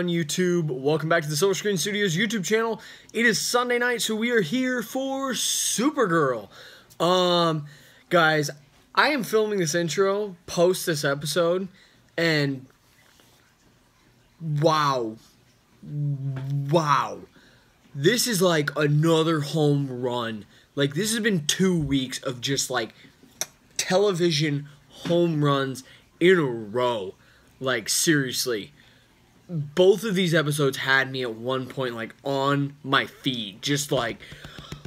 on YouTube? Welcome back to the Silver Screen Studios YouTube channel. It is Sunday night, so we are here for Supergirl. Um, guys, I am filming this intro post this episode, and wow, wow, this is like another home run. Like this has been two weeks of just like television home runs in a row. Like seriously. Both of these episodes had me at one point like on my feet, just like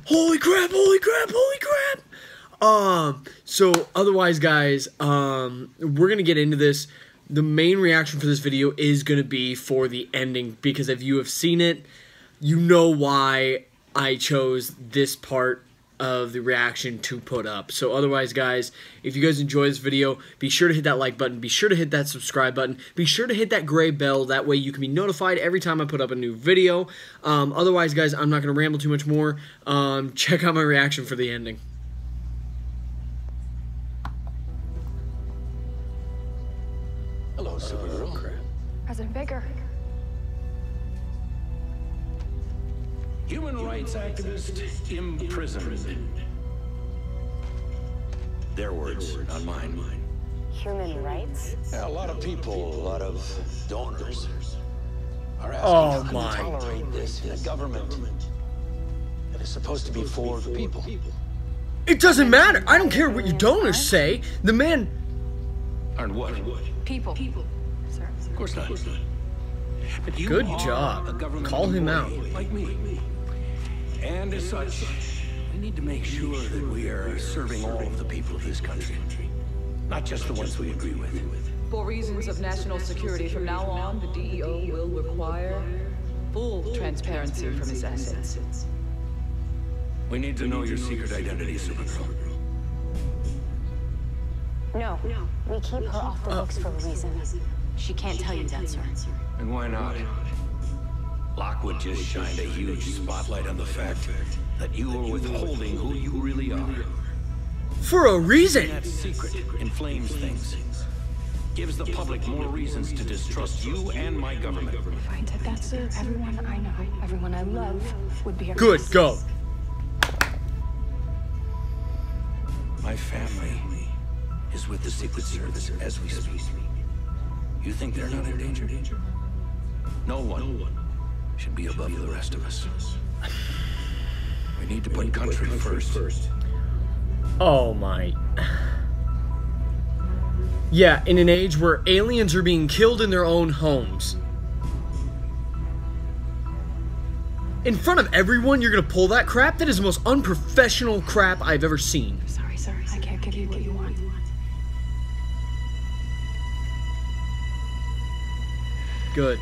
holy crap, holy crap, holy crap. Um so otherwise guys, um we're to get into this. The main reaction for this video is to be for the ending because if you have seen it, you know why I chose this part of the reaction to put up. So otherwise, guys, if you guys enjoy this video, be sure to hit that like button. Be sure to hit that subscribe button. Be sure to hit that gray bell. That way you can be notified every time I put up a new video. Um, otherwise, guys, I'm not going to ramble too much more. Um, check out my reaction for the ending. Hello, Supergirl. President Baker. Human rights activist imprisoned. Their words, not mine. Human rights? Yeah, a lot of people, a lot of donors are asking Oh, how can my. you tolerate this in a government that is supposed to be for the people. It doesn't matter. I don't care what your donors say. The man. Aren't what? People. People. Sir. Of course not. But you Good job. a Call him employee, like me. And as such, we need to make sure that we are serving all of the people of this country. Not just the ones we agree with. For reasons of national security from now on, the DEO will require full transparency from its assets. We need to know your secret identity, Supergirl. No. We keep her off the books for a reason. She can't tell you that, sir. And why not? Lockwood just shined a huge spotlight on the fact that you are withholding who you really are. For a reason. That secret inflames things. Gives the public more reasons to distrust you and my government. If I did that, sir, everyone I know, everyone I love, would be Good, go. My family is with the Secret Service as we speak. You think they're not in danger? No one should be above the rest of us. We need to put country first. Oh my. Yeah, in an age where aliens are being killed in their own homes. In front of everyone, you're gonna pull that crap? That is the most unprofessional crap I've ever seen. Sorry, sir. I can't give you what you want. Good.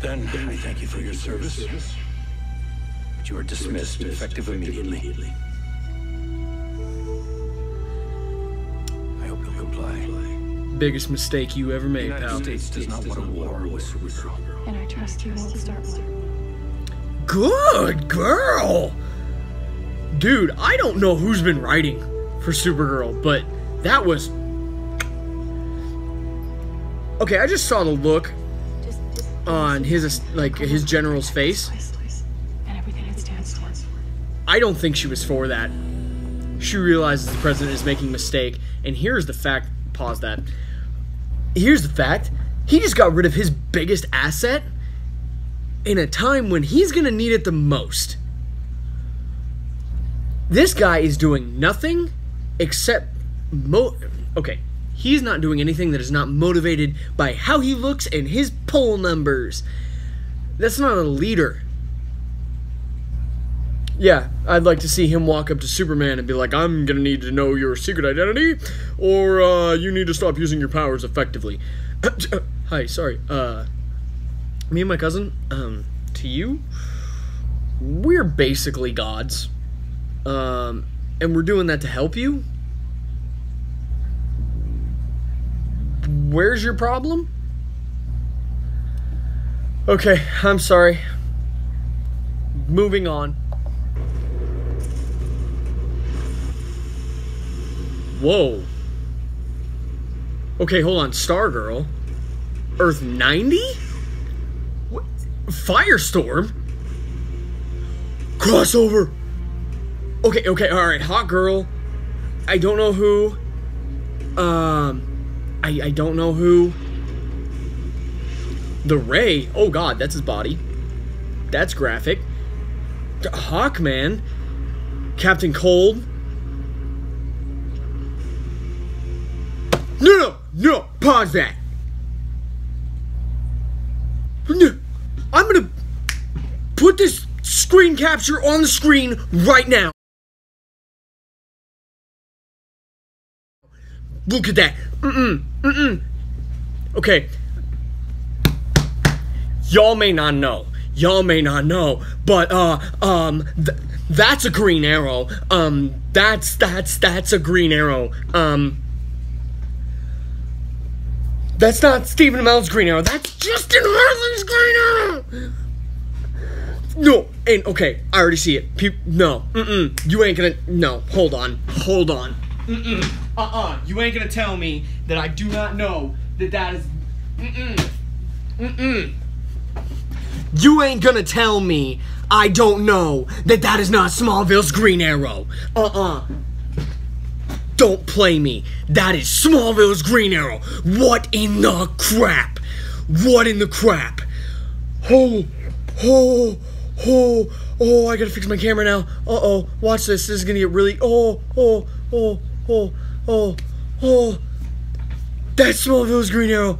Then I thank you for your service. But you are dismissed effective immediately. I hope you'll comply. Biggest mistake you ever The made, United pal. States does not want a war with Supergirl. And I trust you won't start one. Good girl! Dude, I don't know who's been writing for Supergirl, but that was. Okay, I just saw the look Just, just on his like his general's face. I don't think she was for that. She realizes the president is making a mistake, and here's the fact. Pause that. Here's the fact. He just got rid of his biggest asset in a time when he's gonna need it the most. This guy is doing nothing except mo. Okay, he's not doing anything that is not motivated by how he looks and his poll numbers. That's not a leader. Yeah, I'd like to see him walk up to Superman and be like, I'm gonna need to know your secret identity, or uh, you need to stop using your powers effectively. Hi, sorry. Uh, me and my cousin, um, to you, we're basically gods. Um, and we're doing that to help you. Where's your problem? Okay, I'm sorry. Moving on. Whoa. Okay, hold on. Stargirl. Earth 90? What? Firestorm? Crossover. Okay, okay, alright. Hot girl. I don't know who. Um, I, I don't know who. The Ray. Oh god, that's his body. That's graphic. Hawkman. Captain Cold. No, no, no. Pause that. No. I'm gonna put this screen capture on the screen right now. Look at that. Mm-mm. Mm-mm. Okay. Y'all may not know. Y'all may not know, but uh um th- that's a green arrow. Um that's that's that's a green arrow. Um that's not Stephen Amell's green arrow. That's Justin Hartley's green arrow. No, and okay, I already see it. Pe- no, mm-mm, you ain't gonna. No, hold on, hold on. Mm-mm, uh-uh, you ain't gonna tell me that I do not know that that is. Mm-mm, mm-mm. You ain't gonna tell me I don't know that that is not Smallville's Green Arrow. Uh-uh. Don't play me. That is Smallville's Green Arrow. What in the crap? What in the crap? Oh, oh, oh, oh, I gotta fix my camera now. Uh oh, watch this. This is gonna get really. Oh, oh, oh, oh, oh, oh. That's Smallville's Green Arrow.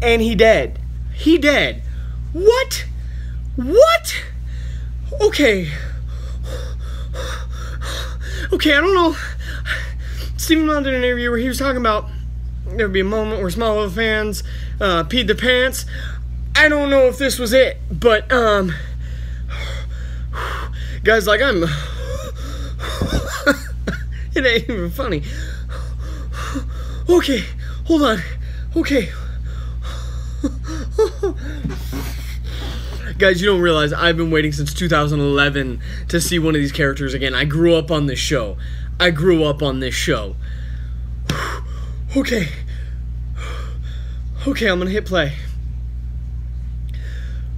And he dead. He dead. What? What? Okay. Okay, I don't know. Stephen Amell did an interview where he was talking about there would be a moment where Smallville fans uh, peed their pants. I don't know if this was it, but um, guys, like I'm. it ain't even funny. Okay, hold on. Okay. Guys, you don't realize I've been waiting since 2011 to see one of these characters again. I grew up on this show. I grew up on this show. Okay. Okay, I'm gonna hit play.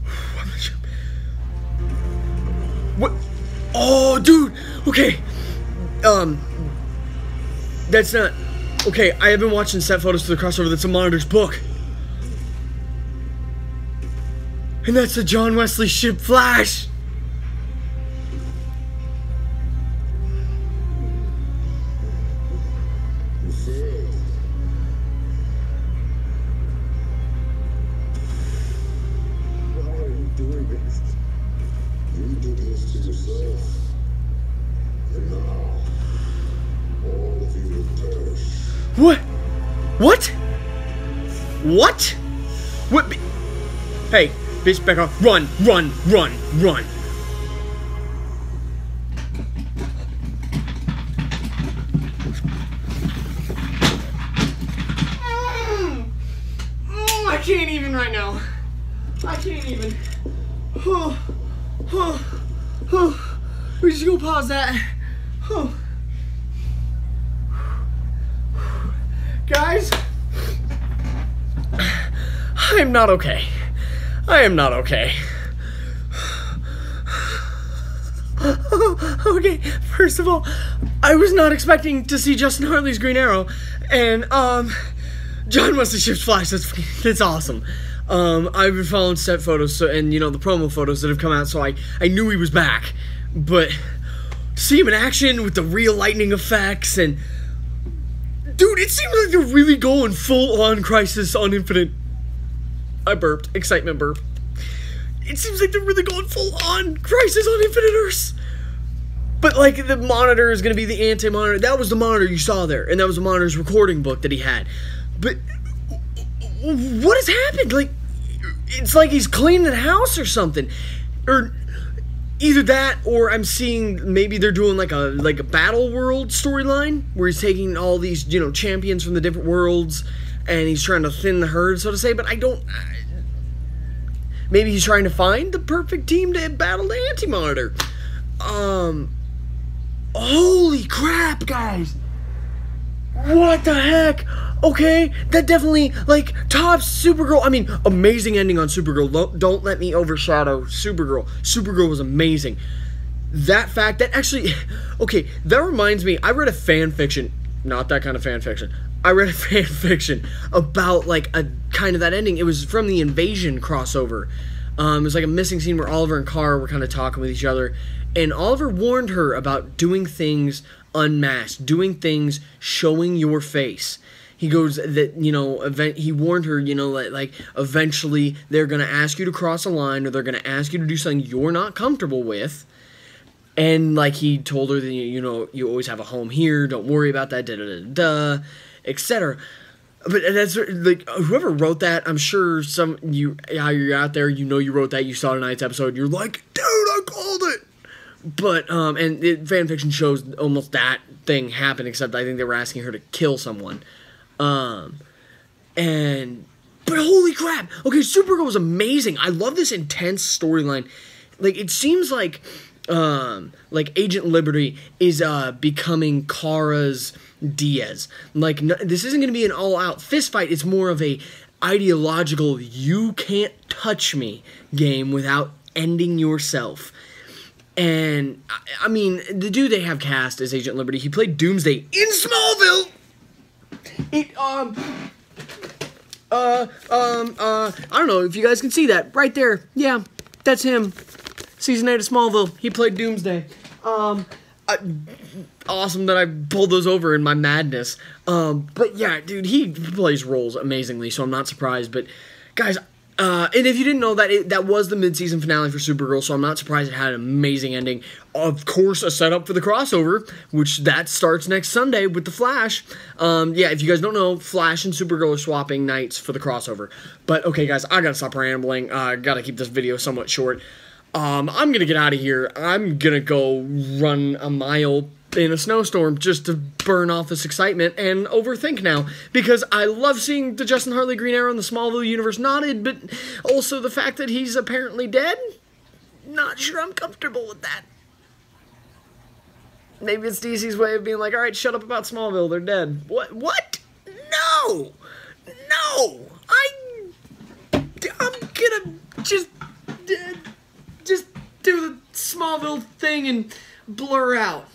What? Oh, dude. Okay. Um. That's not. Okay, I have been watching set photos for the crossover. That's a monitor's book. And that's the John Wesley Shipp Flash. What? What? What? Hey, bitch, back off. Run, run, run, run. Mm. I can't even right now. I can't even. Oh, oh, oh. We just go pause that. Oh. Guys, I am not okay. I am not okay. okay, first of all, I was not expecting to see Justin Hartley's Green Arrow, and um, John Wesley Shipp's Flash. That's that's awesome. Um, I've been following set photos so, and you know the promo photos that have come out, so I I knew he was back, but to see him in action with the real lightning effects and dude, it seems like they're really going full on Crisis on Infinite. I burped, excitement burp. It seems like they're really going full on Crisis on Infinite Earths. But like the monitor is gonna be the anti-monitor. That was the monitor you saw there, and that was the monitor's recording book that he had. But what has happened? Like, it's like he's cleaning the house or something, or either that, or I'm seeing maybe they're doing like a like a battle world storyline where he's taking all these you know champions from the different worlds, and he's trying to thin the herd, so to say. But I don't. I, maybe he's trying to find the perfect team to battle the Anti Monitor. Um. Holy crap, guys! what the heck? Okay, that definitely like tops Supergirl. I mean, amazing ending on Supergirl. Don't let me overshadow Supergirl. Supergirl was amazing. That fact that actually, okay, that reminds me. I read a fan fiction, not that kind of fan fiction. I read a fan fiction about like a kind of that ending. It was from the Invasion crossover. Um, it was like a missing scene where Oliver and Kara were kind of talking with each other, and Oliver warned her about doing things unmasked, doing things showing your face. He goes that you know event. He warned her, you know, like, like eventually they're gonna ask you to cross a line, or they're gonna ask you to do something you're not comfortable with. And like he told her that you know you always have a home here. Don't worry about that. Da da da da, etc. But that's like whoever wrote that. I'm sure some you how you're out there. You know you wrote that. You saw tonight's episode. You're like, dude, I called it. But um, and it, fan fiction shows almost that thing happened. Except I think they were asking her to kill someone. Um, and but holy crap! Okay, Supergirl was amazing. I love this intense storyline. Like it seems like um like Agent Liberty is uh becoming Kara's Diaz. Like n- this isn't going to be an all-out fist fight. It's more of a ideological you can't touch me game without ending yourself. And I, I mean, the dude they have cast as Agent Liberty, he played Doomsday in Smallville. It um uh um uh I don't know if you guys can see that right there. Yeah, that's him. Season 8 of Smallville. He played Doomsday. Um I, awesome that I pulled those over in my madness. Um but yeah, dude, he plays roles amazingly, so I'm not surprised, but guys, uh, and if you didn't know that, it, that was the mid-season finale for Supergirl, so I'm not surprised it had an amazing ending. Of course, a setup for the crossover, which that starts next Sunday with the Flash. Um, yeah, if you guys don't know, Flash and Supergirl are swapping nights for the crossover. But okay, guys, I gotta stop rambling. Uh, I gotta keep this video somewhat short. Um, I'm gonna get out of here. I'm gonna go run a mile in a snowstorm just to burn off this excitement and overthink now because I love seeing the Justin Hartley Green Arrow in the Smallville universe knotted, but also the fact that he's apparently dead. Not sure I'm comfortable with that. Maybe it's DC's way of being like, all right, shut up about Smallville. They're dead. What? What? No, no. I. I'm gonna just, uh, just do the Smallville thing and blur out.